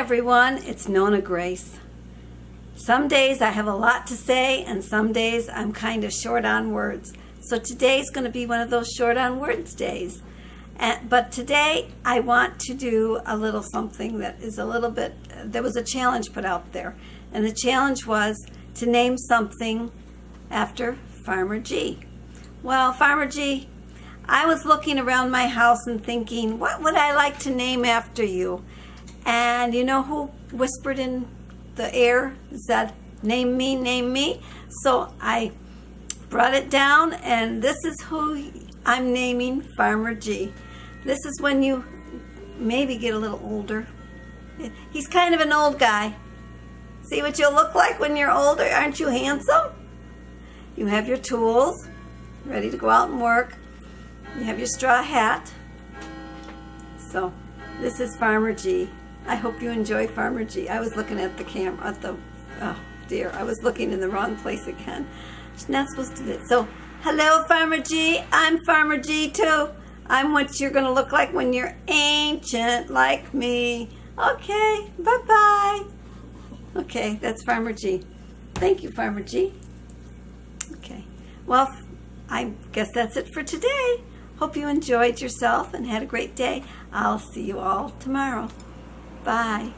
everyone, it's Nonna Grace. Some days I have a lot to say and some days I'm kind of short on words. So today's going to be one of those short on words days. And, but today I want to do a little something that is a little bit, there was a challenge put out there. And the challenge was to name something after Farmer G. Well, Farmer G, I was looking around my house and thinking, what would I like to name after you? And you know who whispered in the air, said, name me, name me? So I brought it down and this is who I'm naming Farmer G. This is when you maybe get a little older. He's kind of an old guy. See what you'll look like when you're older? Aren't you handsome? You have your tools, ready to go out and work. You have your straw hat. So this is Farmer G. I hope you enjoy Farmer G. I was looking at the camera, at the, oh dear, I was looking in the wrong place again. She's not supposed to it. So, hello Farmer G. I'm Farmer G too. I'm what you're going to look like when you're ancient like me. Okay, bye-bye. Okay, that's Farmer G. Thank you, Farmer G. Okay, well, I guess that's it for today. Hope you enjoyed yourself and had a great day. I'll see you all tomorrow. Bye.